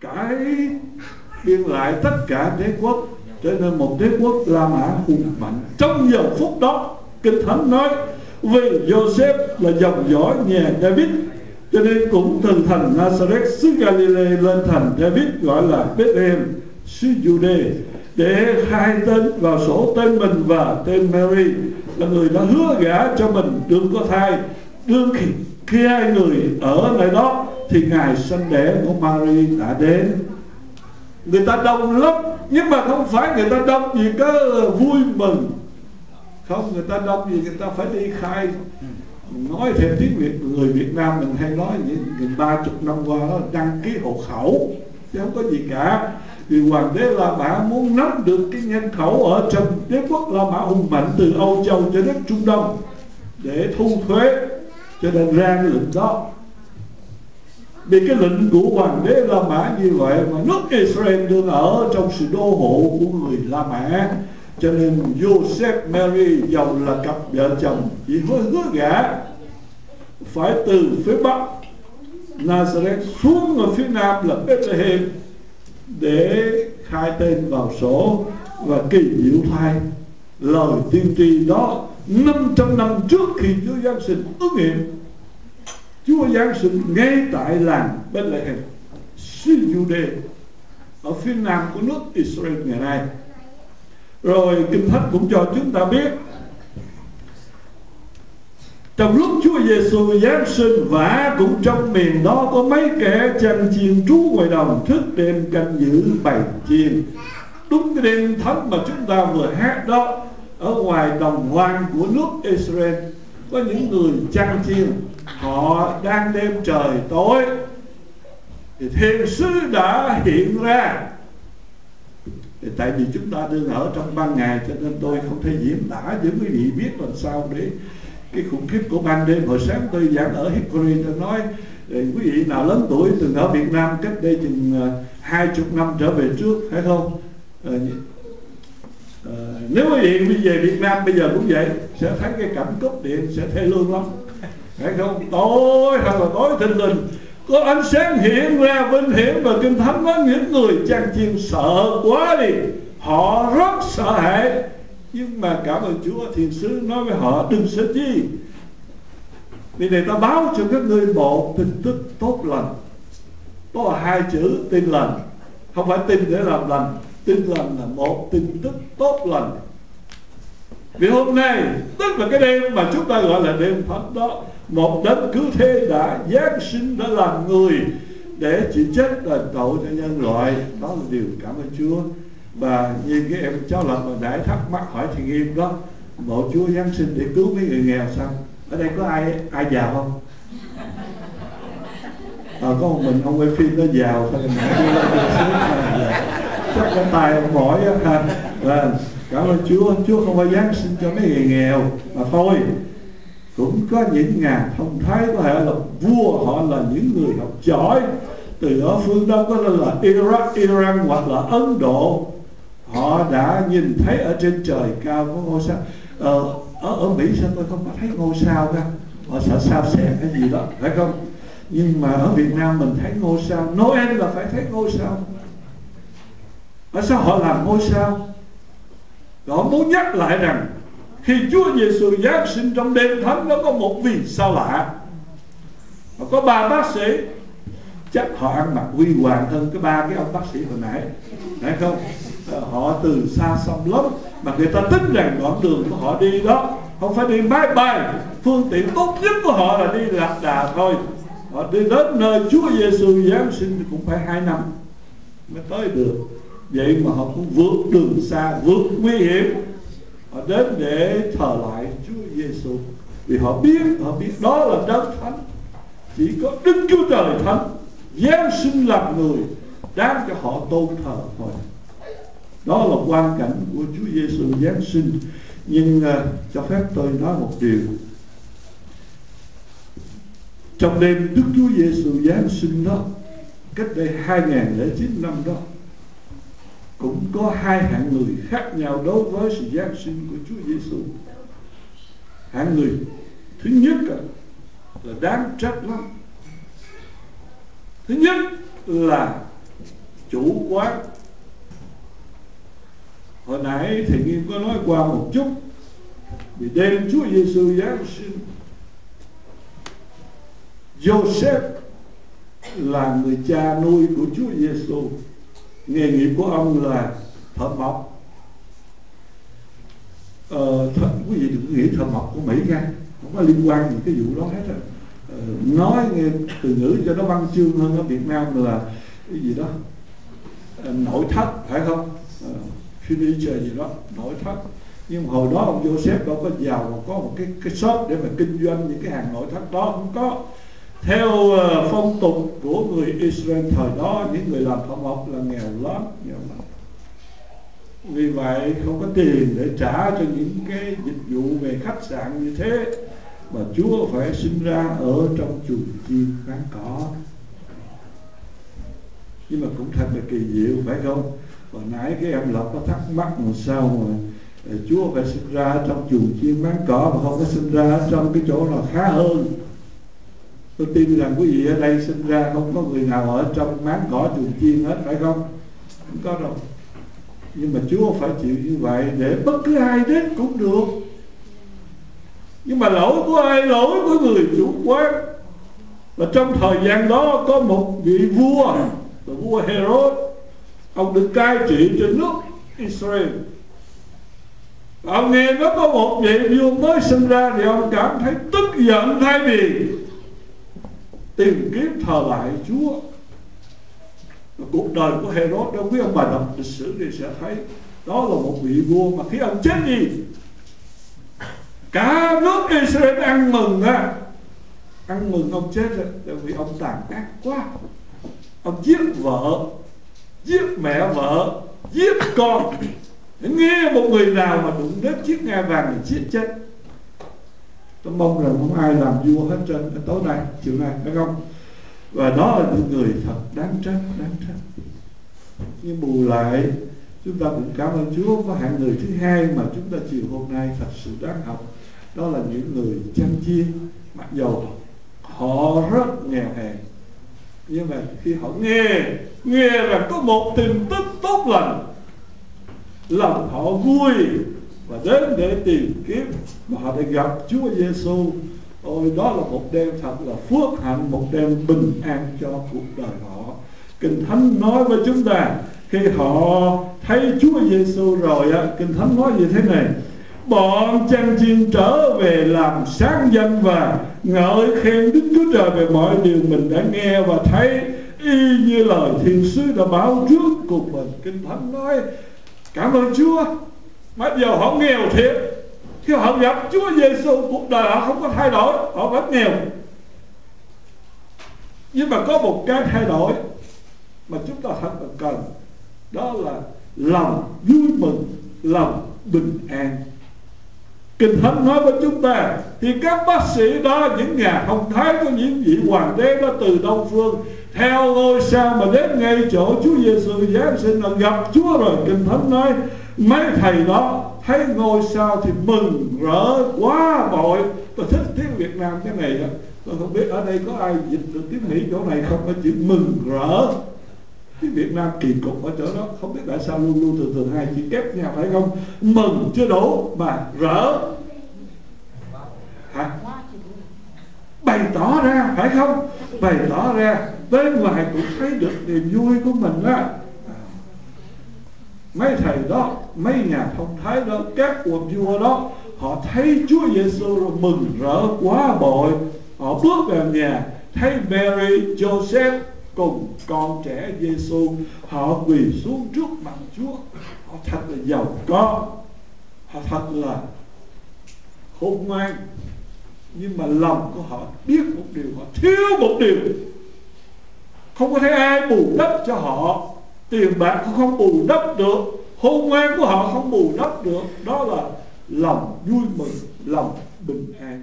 cải biên lại tất cả đế quốc trở nên một đế quốc La Mã hùng mạnh. Trong giờ phút đó kinh thánh nói vì Joseph là dòng dõi nhà David cho nên cũng từ thành Nazareth xứ Galilee lên thành David gọi là Bethlehem xứ Jude để khai tên vào sổ tên mình và tên Mary là người đã hứa gả cho mình đừng có thai. Đương khi, khi hai người ở nơi đó thì ngày sinh đẻ của Mary đã đến. Người ta đông lắm, nhưng mà không phải người ta đông vì có vui mừng. Không, người ta đông vì người ta phải đi khai. Nói thêm tiếng Việt, người Việt Nam mình hay nói những ba chục năm qua đó, đăng ký hộ khẩu. Chứ không có gì cả. Vì hoàng đế La Mã muốn nắm được cái nhân khẩu ở trong đế quốc La Mã hùng mạnh từ Âu Châu cho đến Trung Đông để thu thuế cho nên ra cái lệnh đó vì cái lệnh của hoàng đế La Mã như vậy mà nước Israel đương ở trong sự đô hộ của người La Mã. Cho nên Joseph Mary giàu là cặp vợ chồng, chỉ hứa hứa gả. Phải từ phía bắc Nazareth xuống ở phía nam là Bethlehem để khai tên vào sổ và kỳ diệu thai lời tiên tri đó 500 năm trước khi Chúa Giáng sinh ứng nghiệm Chúa Giáng sinh ngay tại làng Bethlehem xứ Jude ở phía nam của nước Israel ngày nay. Rồi Kinh Thánh cũng cho chúng ta biết, trong lúc Chúa Giêsu Giáng sinh và cũng trong miền đó có mấy kẻ chăn chiên trú ngoài đồng thức đêm canh giữ bầy chiên. Đúng cái đêm thánh mà chúng ta vừa hát đó, ở ngoài đồng hoang của nước Israel, có những người chăn chiên họ đang đêm trời tối thì thiên sứ đã hiện ra. Thì tại vì chúng ta đang ở trong ban ngày cho nên tôi không thể diễn tả với quý vị biết làm sao để cái khủng khiếp của ban đêm. Hồi sáng tôi giảng ở Hickory tôi nói ờ, quý vị nào lớn tuổi từng ở Việt Nam cách đây chừng ờ, hai chục năm trở về trước phải không? À, à, nếu quý vị đi về Việt Nam bây giờ cũng vậy sẽ thấy cái cảnh cúp điện sẽ thê lương lắm phải không? Tối hay là tối thình lình, có ánh sáng hiện ra vinh hiển và kinh thánh nói những người chăn chiên sợ quá đi. Họ rất sợ hãi. Nhưng mà cảm ơn Chúa thiền sứ nói với họ, đừng sợ chi. Vì này ta báo cho các ngươi một tin tức tốt lành. Đó là hai chữ tin lành. Không phải tin để làm lành. Tin lành là một tin tức tốt lành vì hôm nay tức là cái đêm mà chúng ta gọi là đêm thánh đó một đấng cứu thế đã giáng sinh đã làm người để chịu chết đền tội cho nhân loại. Đó là điều cảm ơn Chúa. Và như cái em cháu lập mà nãy thắc mắc hỏi thì nghiêm đó mộ Chúa giáng sinh để cứu mấy người nghèo sao? Ở đây có ai ai giàu không? À, có một mình ông quay phim nó giàu thôi. Mà chắc cái tay ông mỏi á và cảm ơn Chúa. Chúa không phải giáng sinh cho mấy người nghèo mà thôi. Cũng có những nhà thông thái có thể là vua họ là những người học giỏi. Từ ở phương đông có thể là Iraq, Iran hoặc là Ấn Độ. Họ đã nhìn thấy ở trên trời cao có ngôi sao. Ờ, ở ở Mỹ sao tôi không có thấy ngôi sao cả? Họ sợ sao xẹt cái gì đó phải không? Nhưng mà ở Việt Nam mình thấy ngôi sao. Noel là phải thấy ngôi sao. Ở sao họ làm ngôi sao? Đó muốn nhắc lại rằng, khi Chúa Giêsu Giáng sinh trong đêm thánh nó có một vì sao lạ. Nó có ba bác sĩ, chắc họ ăn mặc huy hoàng hơn cái ba cái ông bác sĩ hồi nãy. Phải không? Ờ, họ từ xa xăm lắm, mà người ta tính rằng đoạn đường của họ đi đó, không phải đi máy bay. Phương tiện tốt nhất của họ là đi lạc đà thôi. Họ đi đến nơi Chúa Giêsu Giáng sinh cũng phải hai năm mới tới được vậy mà họ cũng vượt đường xa vượt nguy hiểm. Họ đến để thờ lại Chúa Giêsu vì họ biết họ biết đó là đấng thánh. Chỉ có Đức Chúa Trời thánh giáng sinh làm người đáng cho họ tôn thờ thôi. Đó là quan cảnh của Chúa Giêsu giáng sinh. Nhưng uh, cho phép tôi nói một điều. Trong đêm Đức Chúa Giêsu giáng sinh đó cách đây 2009 năm đó cũng có hai hạng người khác nhau đối với sự giáng sinh của Chúa Giêsu. Hạng người thứ nhất là đáng trách lắm. Thứ nhất là chủ quán hồi nãy Thầy nghiêm có nói qua một chút vì đêm Chúa Giêsu giáng sinh, Joseph là người cha nuôi của Chúa Giêsu nghề nghiệp của ông là thợ mộc. Ờ, thợ, quý vị đừng nghĩ thợ mộc của Mỹ nha không có liên quan gì cái vụ đó hết á. Ờ, nói nghe từ ngữ cho nó văn chương hơn ở Việt Nam là cái gì đó ờ, nội thất phải không? Ờ, furniture gì đó nội thất. Nhưng hồi đó ông Joseph đâu có giàu mà có một cái cái shop để mà kinh doanh những cái hàng nội thất đó không có theo ờ, phong tục của người Israel thời đó, những người làm thợ mộc là nghèo lắm nghèo lắm. Vì vậy không có tiền để trả cho những cái dịch vụ về khách sạn như thế, mà Chúa phải sinh ra ở trong chuồng chim bán cỏ. Nhưng mà cũng thật là kỳ diệu, phải không? Hồi nãy cái em lập có thắc mắc làm sao mà ờ, Chúa phải sinh ra trong chuồng chim bán cỏ mà không có sinh ra trong cái chỗ nào khá hơn tôi tin rằng quý vị ở đây sinh ra không có người nào ở trong máng cỏ trường chiên hết, phải không? Không có đâu. Nhưng mà Chúa phải chịu như vậy để bất cứ ai đến cũng được. Nhưng mà lỗi của ai? Lỗi của người chủ quán. Và trong thời gian đó có một vị vua, là vua Herod. Ông được cai trị trên nước Israel. Và ông nghe nó có một vị vua mới sinh ra thì ông cảm thấy tức giận thay vì tìm kiếm thờ lại Chúa. Cuộc đời của Herod đâu quý ông bà đọc lịch sử thì sẽ thấy đó là một vị vua mà khi ông chết đi, cả nước Israel ăn mừng á. Ăn mừng ông chết rồi tại vì ông tàn ác quá. Ông giết vợ, giết mẹ vợ, giết con. Nghe một người nào mà đụng đến chiếc ngai vàng thì giết chết tôi mong rằng không ai làm vua hết trên tối nay, chiều nay, phải không? Và đó là những người thật đáng trách đáng trách. Nhưng bù lại, chúng ta cũng cảm ơn Chúa có hạng người thứ hai mà chúng ta chiều hôm nay thật sự đáng học. Đó là những người chăn chiên, mặc dầu họ rất nghèo hèn. Nhưng mà khi họ nghe nghe rằng có một tin tức tốt lành, lòng họ vui và đến để tìm kiếm và họ đã gặp Chúa Giêsu ôi, đó là một đêm thật là phước hạnh, một đêm bình an cho cuộc đời họ. Kinh thánh nói với chúng ta, khi họ thấy Chúa Giêsu rồi á, kinh thánh nói như thế này, bọn chăn chiên trở về làm sáng danh và ngợi khen Đức Chúa Trời về mọi điều mình đã nghe và thấy, y như lời thiên sứ đã báo trước cùng mình kinh thánh nói, cảm ơn Chúa mấy giờ họ nghèo thiệt. Khi họ gặp Chúa Giêsu cuộc đời họ không có thay đổi, họ vẫn nghèo. Nhưng mà có một cái thay đổi mà chúng ta thật là cần. Đó là lòng vui mừng, lòng bình an. Kinh Thánh nói với chúng ta, Thì các bác sĩ đó, Những nhà thông thái có những vị hoàng đế đó Từ Đông Phương, Theo ngôi sao mà đến ngay chỗ Chúa Giêsu Giáng sinh là gặp Chúa rồi. Kinh Thánh nói Mấy thầy đó thấy ngôi sao thì mừng rỡ quá bội. Tôi thích tiếng Việt Nam cái này đó. Tôi không biết ở đây có ai dịch được tiếng Mỹ chỗ này không Có chữ mừng rỡ. Tiếng Việt Nam kỳ cục ở chỗ đó. Không biết tại sao luôn luôn thường thường hai chữ kép nhau, phải không? Mừng chưa đủ mà rỡ. Hả? Bày tỏ ra, phải không? Bày tỏ ra. Bên ngoài cũng thấy được niềm vui của mình á mấy thầy đó, mấy nhà thông thái đó, các quần vua đó, họ thấy Chúa Giêsu rồi mừng rỡ quá bội. Họ bước vào nhà, thấy Mary, Joseph cùng con trẻ Giêsu họ quỳ xuống trước mặt Chúa. Họ thật là giàu có. Họ thật là khôn ngoan. Nhưng mà lòng của họ biết một điều, họ thiếu một điều. Không có thấy ai bù đắp cho họ tiền bạc cũng không bù đắp được, hôn ngoan của họ không bù đắp được. Đó là lòng vui mừng, lòng bình an.